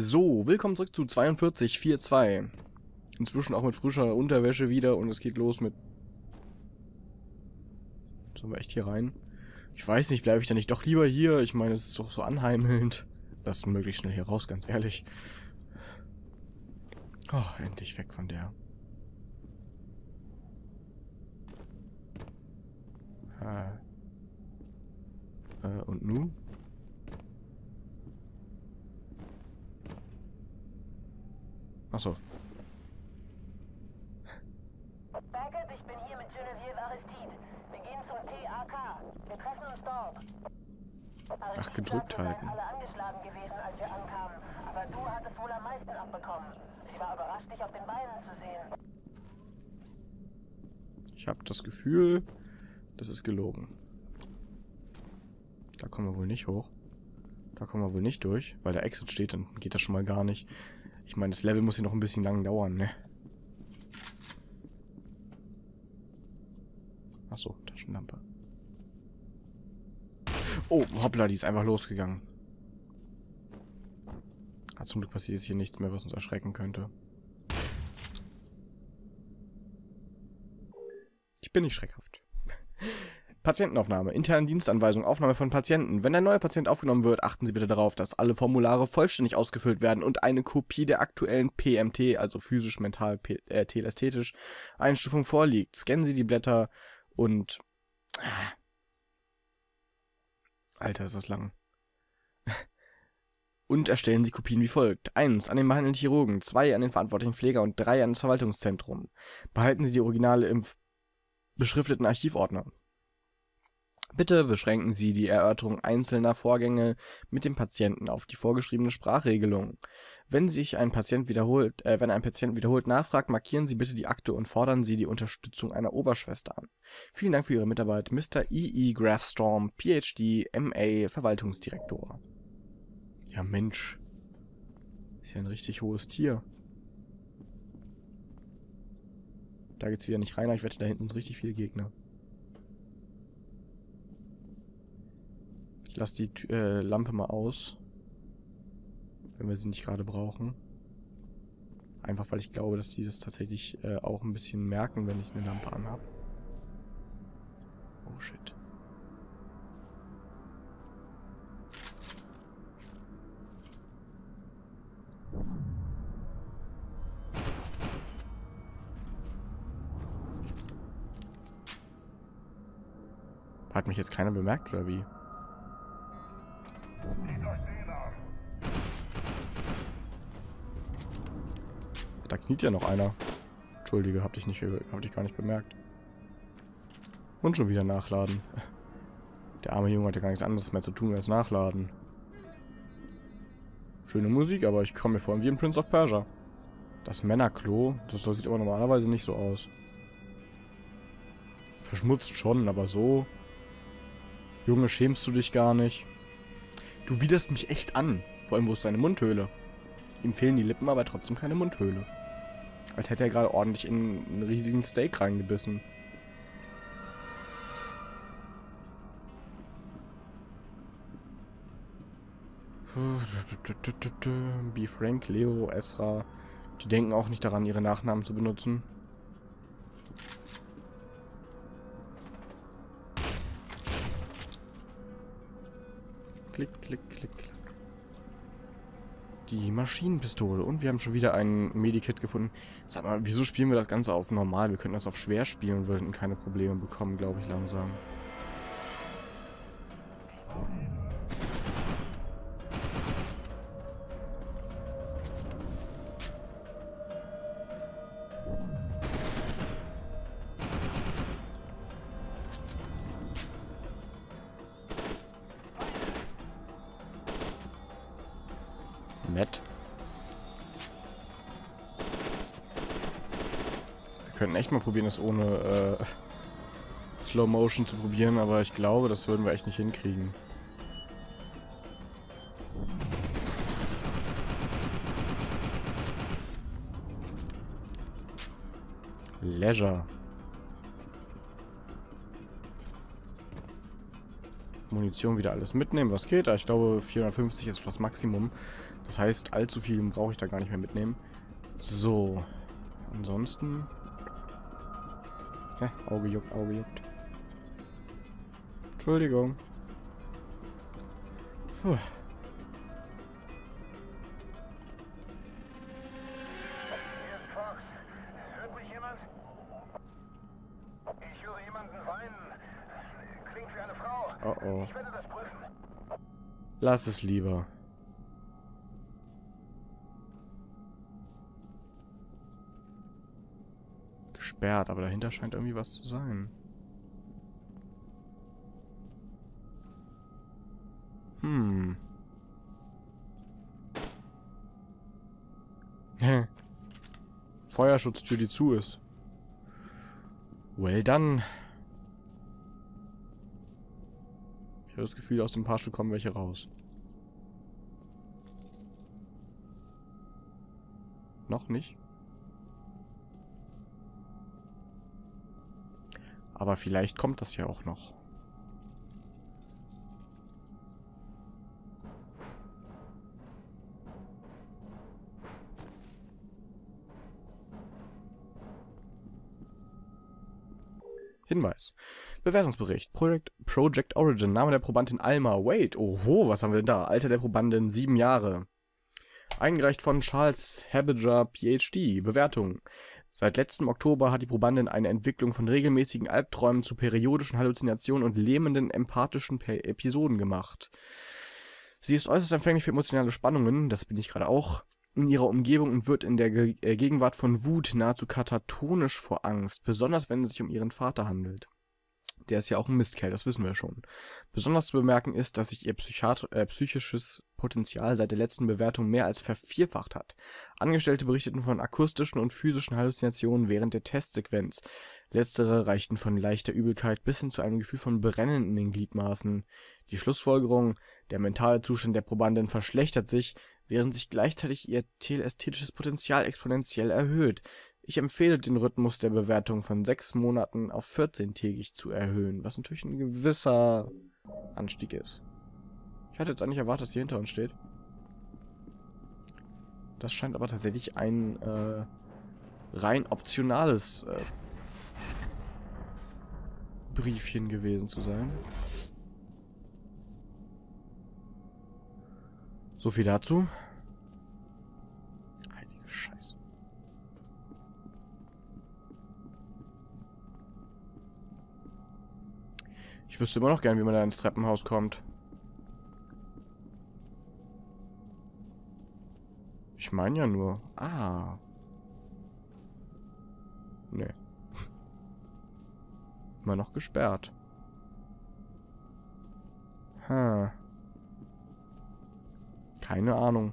So, willkommen zurück zu 4242. Inzwischen auch mit frischer Unterwäsche wieder und es geht los mit... Sollen wir echt hier rein? Ich weiß nicht, bleibe ich da nicht doch lieber hier? Ich meine, es ist doch so anheimelnd. Lass möglichst schnell hier raus, ganz ehrlich. Oh, endlich weg von der. Äh. Äh, und nun? Achso. Baggett, ich bin hier mit Genevieve Aristide. Wir gehen zum TAK. Wir treffen uns dort. Ach, gedrückt sagte, halten. alle angeschlagen gewesen, als wir ankamen. Aber du hattest wohl am meisten abbekommen. Sie war überrascht, dich auf den Beinen zu sehen. Ich habe das Gefühl, das ist gelogen. Da kommen wir wohl nicht hoch. Da kommen wir wohl nicht durch, weil der Exit steht, dann geht das schon mal gar nicht. Ich meine, das Level muss hier noch ein bisschen lang dauern, ne? Achso, Taschenlampe. Oh, hoppla, die ist einfach losgegangen. Ah, zum Glück passiert jetzt hier nichts mehr, was uns erschrecken könnte. Ich bin nicht schreckhaft. Patientenaufnahme, interne Dienstanweisung, Aufnahme von Patienten. Wenn ein neuer Patient aufgenommen wird, achten Sie bitte darauf, dass alle Formulare vollständig ausgefüllt werden und eine Kopie der aktuellen PMT, also physisch, mental, äh, telästhetisch, Einstufung vorliegt. Scannen Sie die Blätter und... Ah. Alter, ist das lang. Und erstellen Sie Kopien wie folgt. 1. An den behandelnden Chirurgen, 2 an den verantwortlichen Pfleger und 3 an das Verwaltungszentrum. Behalten Sie die Originale im beschrifteten Archivordner. Bitte beschränken Sie die Erörterung einzelner Vorgänge mit dem Patienten auf die vorgeschriebene Sprachregelung. Wenn sich ein Patient wiederholt, äh, wenn ein Patient wiederholt nachfragt, markieren Sie bitte die Akte und fordern Sie die Unterstützung einer Oberschwester an. Vielen Dank für Ihre Mitarbeit, Mr. E. E. Grafstorm, PhD, MA, Verwaltungsdirektor. Ja Mensch, ist ja ein richtig hohes Tier. Da geht's wieder nicht rein, aber ich wette, da hinten sind richtig viele Gegner. Lasse die äh, Lampe mal aus. Wenn wir sie nicht gerade brauchen. Einfach weil ich glaube, dass die das tatsächlich äh, auch ein bisschen merken, wenn ich eine Lampe anhab. Oh shit. Hat mich jetzt keiner bemerkt, oder wie? Kniet ja noch einer. Entschuldige, hab dich, nicht, hab dich gar nicht bemerkt. Und schon wieder nachladen. Der arme Junge hat ja gar nichts anderes mehr zu tun als nachladen. Schöne Musik, aber ich komme mir vor wie in Prince of Persia. Das Männerklo, das sieht aber normalerweise nicht so aus. Verschmutzt schon, aber so... Junge, schämst du dich gar nicht? Du widerst mich echt an. Vor allem, wo ist deine Mundhöhle? Ihm fehlen die Lippen, aber trotzdem keine Mundhöhle. Als hätte er gerade ordentlich in einen riesigen Steak reingebissen. Be Frank, Leo, Esra. Die denken auch nicht daran, ihre Nachnamen zu benutzen. Klick, klick, klick, klick. Die Maschinenpistole. Und wir haben schon wieder ein Medikit gefunden. Sag mal, wieso spielen wir das Ganze auf normal? Wir könnten das auf schwer spielen und würden keine Probleme bekommen, glaube ich langsam. Nett. Wir könnten echt mal probieren, das ohne äh, Slow Motion zu probieren, aber ich glaube, das würden wir echt nicht hinkriegen. Leisure. Munition wieder alles mitnehmen, was geht. Ich glaube, 450 ist das Maximum. Das heißt, allzu viel brauche ich da gar nicht mehr mitnehmen. So. Ansonsten... Hä? Auge juckt, Auge juckt. Entschuldigung. Puh. Oh oh. Lass es lieber. Gesperrt, aber dahinter scheint irgendwie was zu sein. Hm. Hä? Feuerschutztür, die zu ist. Well done. Ich habe das Gefühl, aus dem Fahrstuhl kommen welche raus. Noch nicht? Aber vielleicht kommt das ja auch noch. Hinweis. Bewertungsbericht. Project, Project Origin. Name der Probandin Alma. Wait. Oho, was haben wir denn da? Alter der Probandin sieben Jahre. Eingereicht von Charles Habiger, PhD. Bewertung. Seit letztem Oktober hat die Probandin eine Entwicklung von regelmäßigen Albträumen zu periodischen Halluzinationen und lähmenden empathischen Pe Episoden gemacht. Sie ist äußerst empfänglich für emotionale Spannungen, das bin ich gerade auch, in ihrer Umgebung und wird in der Ge äh, Gegenwart von Wut nahezu katatonisch vor Angst, besonders wenn es sich um ihren Vater handelt. Der ist ja auch ein Mistkerl, das wissen wir schon. Besonders zu bemerken ist, dass sich ihr äh, psychisches Potenzial seit der letzten Bewertung mehr als vervierfacht hat. Angestellte berichteten von akustischen und physischen Halluzinationen während der Testsequenz. Letztere reichten von leichter Übelkeit bis hin zu einem Gefühl von Brennen in den Gliedmaßen. Die Schlussfolgerung, der mentale Zustand der Probandin verschlechtert sich, während sich gleichzeitig ihr telästhetisches Potenzial exponentiell erhöht. Ich empfehle den Rhythmus der Bewertung von 6 Monaten auf 14-tägig zu erhöhen, was natürlich ein gewisser Anstieg ist. Ich hatte jetzt eigentlich erwartet, dass sie hinter uns steht. Das scheint aber tatsächlich ein äh, rein optionales äh, Briefchen gewesen zu sein. So viel dazu. Heilige Scheiße. Ich wüsste immer noch gern, wie man da ins Treppenhaus kommt. Ich meine ja nur. Ah. Nee. Immer noch gesperrt. Hm. Keine Ahnung.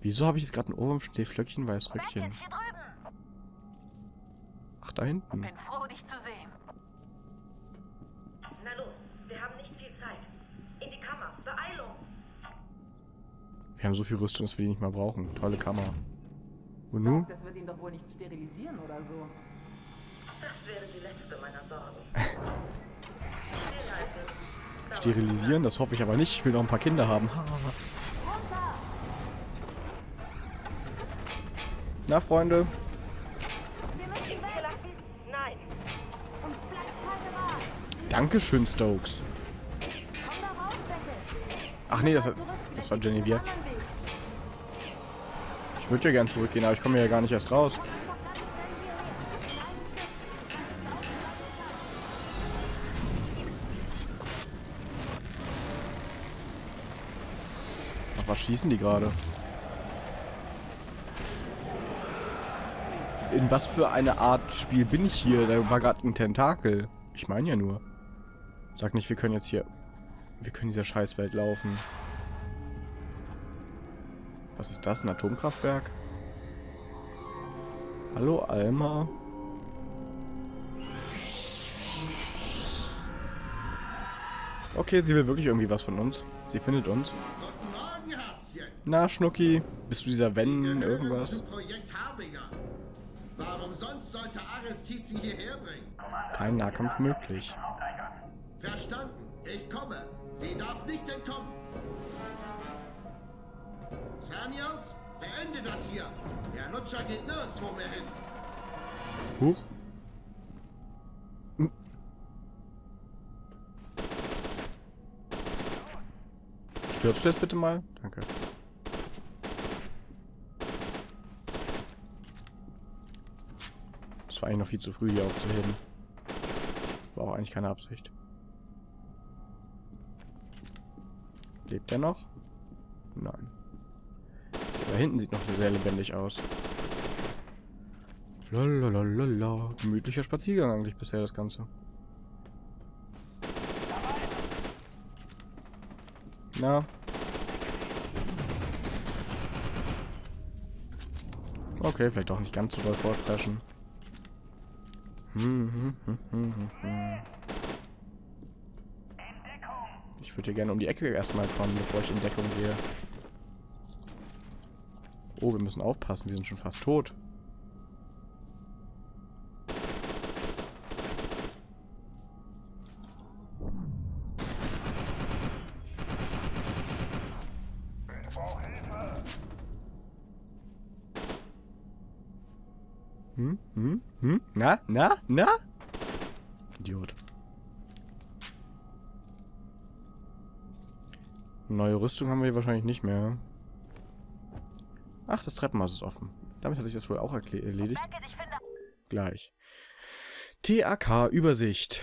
Wieso habe ich jetzt gerade ein Ohr im Schneeflöckchen weiß Röckchen? Jetzt hier drüben. Ach, da hinten. Bin froh, dich zu sehen. Na los, wir haben nicht viel Zeit. In die Kammer, Beeilung! Wir haben so viel Rüstung, dass wir die nicht mehr brauchen. Tolle Kamera. Und nun? Das wird ihn doch wohl nicht sterilisieren oder so. Das wäre die letzte meiner Sorgen. Sterilisieren? Das hoffe ich aber nicht. Ich will noch ein paar Kinder haben. Na, Freunde. Dankeschön, Stokes. Ach nee, das, hat- das war Genevieve. Ich würde ja gern zurückgehen, aber ich komme ja gar nicht erst raus. Auf was schießen die gerade? In was für eine Art Spiel bin ich hier? Da war gerade ein Tentakel. Ich meine ja nur. Sag nicht, wir können jetzt hier... Wir können in dieser Scheißwelt laufen. Was ist das? Ein Atomkraftwerk? Hallo, Alma? Okay, sie will wirklich irgendwie was von uns. Sie findet uns. Na, Schnucki? Bist du dieser Wenn irgendwas? Warum sonst sollte Aristid sie hierher bringen? Kein Nahkampf möglich. Verstanden. Ich komme. Sie darf nicht entkommen. Samuels, beende das hier. Der Nutscher geht nirgendwo mehr hin. Huch. Hm. Stirbst du jetzt bitte mal? Danke. War eigentlich noch viel zu früh hier aufzuheben. War auch eigentlich keine Absicht. Lebt er noch? Nein. Da hinten sieht noch sehr lebendig aus. Lalalala. Gemütlicher Spaziergang eigentlich bisher das Ganze. Na? Okay, vielleicht auch nicht ganz so doll vorpreschen. Hm, hm, hm, hm, hm, hm. Ich würde hier gerne um die Ecke erstmal kommen, bevor ich in Deckung gehe. Oh, wir müssen aufpassen, wir sind schon fast tot. Hm, hm, hm? Na, na, na? Idiot. Neue Rüstung haben wir hier wahrscheinlich nicht mehr. Ach, das Treppenhaus ist offen. Damit hat sich das wohl auch erle- erledigt. Gleich. TAK Übersicht.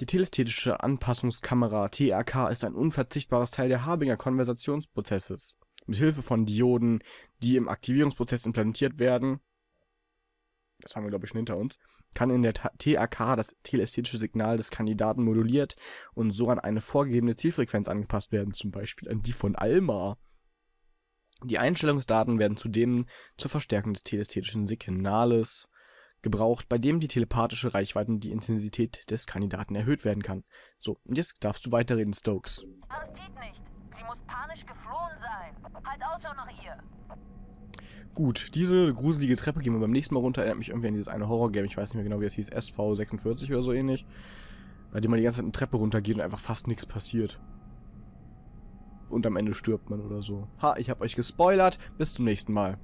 Die telestätische Anpassungskamera TAK ist ein unverzichtbares Teil der Harbinger Konversationsprozesses. Mit Hilfe von Dioden, die im Aktivierungsprozess implantiert werden, das haben wir glaube ich schon hinter uns, kann in der Ta- TAK das telästhetische Signal des Kandidaten moduliert und so an eine vorgegebene Zielfrequenz angepasst werden, zum Beispiel an die von Alma. Die Einstellungsdaten werden zudem zur Verstärkung des telästhetischen Signales gebraucht, bei dem die telepathische Reichweite und die Intensität des Kandidaten erhöht werden kann. So, und jetzt darfst du weiterreden, Stokes. Aristid nicht. Sie muss panisch geflohen sein. Halt Ausschau nach ihr. Gut, diese gruselige Treppe gehen wir beim nächsten Mal runter. Erinnert mich irgendwie an dieses eine Horror-Game. Ich weiß nicht mehr genau, wie es hieß. SV46 oder so ähnlich. Bei dem man die ganze Zeit eine Treppe runtergeht und einfach fast nichts passiert. Und am Ende stirbt man oder so. Ha, ich habe euch gespoilert. Bis zum nächsten Mal.